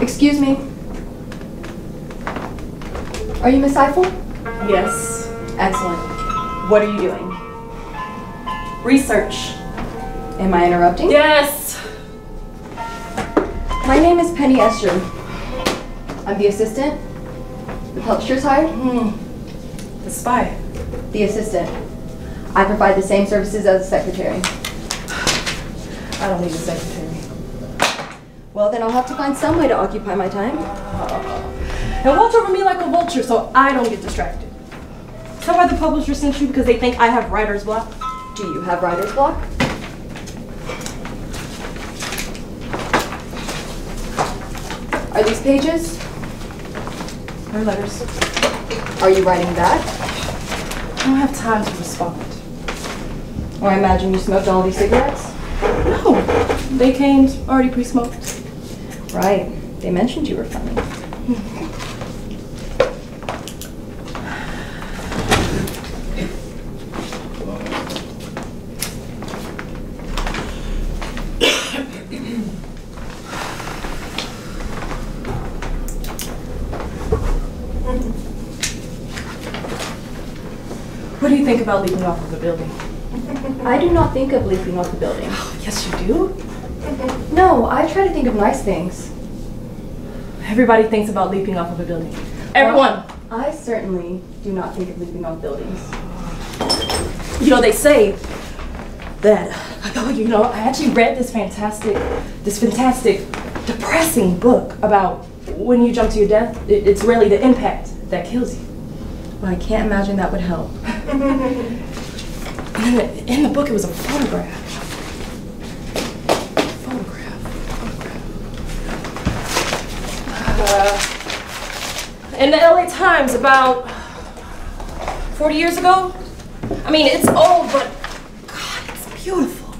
Excuse me. Are you Miss Eiffel? Yes. Excellent. What are you doing? Research. Am I interrupting? Yes. My name is Penny Escher. I'm the assistant. The publisher's hired? Hmm. The spy. The assistant. I provide the same services as the secretary. I don't need a secretary. Well, then I'll have to find some way to occupy my time. And watch over me like a vulture so I don't get distracted. Tell why the publisher sent you because they think I have writer's block. Do you have writer's block? Are these pages? Her letters. Are you writing back? I don't have time to respond. Or I imagine you smoked all these cigarettes? No. They came already pre-smoked. Right. They mentioned you were funny. What do you think about leaping off of the building? I do not think of leaping off the building. Oh, yes, you do. No, I try to think of nice things. Everybody thinks about leaping off of a building. Everyone. I certainly do not think of leaping off buildings. You know, they say that, oh, you know, I actually read this fantastic, this fantastic, depressing book about when you jump to your death, it, it's really the impact that kills you. Well, I can't imagine that would help. In the, in the book, it was a photograph. Photograph. Uh, in the LA Times about 40 years ago. I mean, it's old, but God, it's beautiful.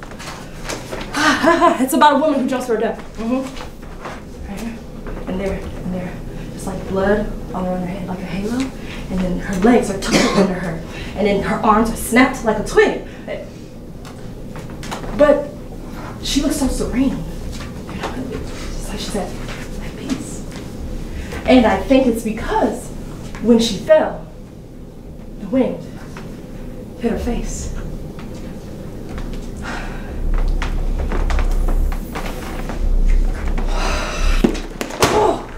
it's about a woman who jumps for her death. Mm-hmm. Right here. And there, and there, just like blood all around her head, like a halo. And then her legs are tucked under her. And then her arms are snapped like a twig. But she looks so serene. You know, it's like at peace. And I think it's because when she fell, the wind hit her face. Oh,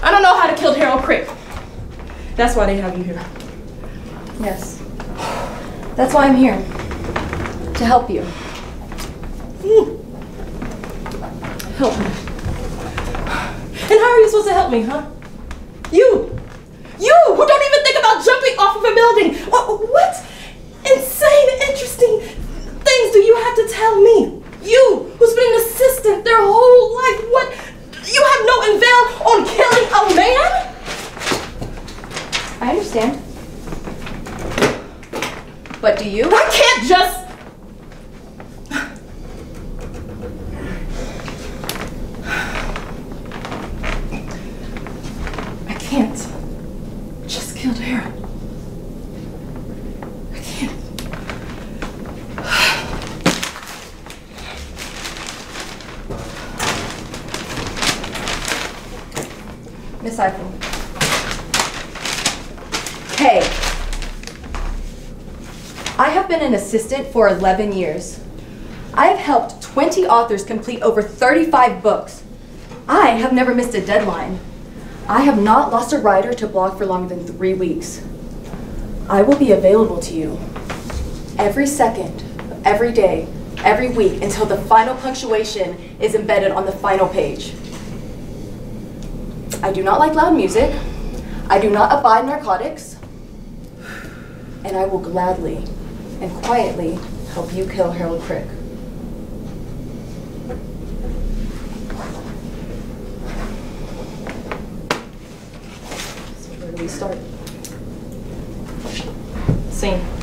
I don't know how to kill Harold Crick. That's why they have you here. Yes. That's why I'm here. To help you. Help me. How are you supposed to help me, huh? You! You who don't even think about jumping off of a building! What, what insane, interesting things do you have to tell me? You who's been an assistant their whole life, what? You have no inval on killing a man? I understand. But do you? I can't just. I can't just kill Harold. I can't. Miss Eiffel. Hey. I have been an assistant for 11 years. I have helped 20 authors complete over 35 books. I have never missed a deadline. I have not lost a writer to block for longer than three weeks. I will be available to you every second, every day, every week until the final punctuation is embedded on the final page. I do not like loud music. I do not abide narcotics. And I will gladly and quietly help you kill Harold Crick. So where do we start? Scene.